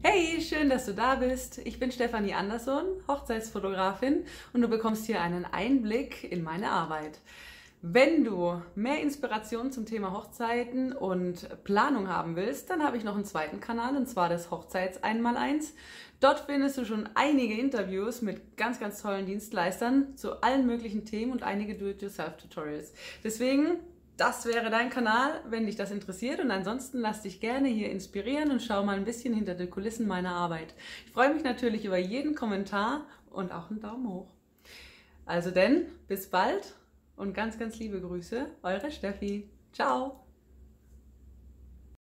Hey, schön, dass du da bist. Ich bin Stefanie Andersson, Hochzeitsfotografin und du bekommst hier einen Einblick in meine Arbeit. Wenn du mehr Inspiration zum Thema Hochzeiten und Planung haben willst, dann habe ich noch einen zweiten Kanal und zwar das Hochzeits 1x1. Dort findest du schon einige Interviews mit ganz, ganz tollen Dienstleistern zu allen möglichen Themen und einige Do-it-yourself-Tutorials. Deswegen das wäre dein Kanal, wenn dich das interessiert. Und ansonsten lass dich gerne hier inspirieren und schau mal ein bisschen hinter die Kulissen meiner Arbeit. Ich freue mich natürlich über jeden Kommentar und auch einen Daumen hoch. Also denn, bis bald und ganz, ganz liebe Grüße, eure Steffi. Ciao!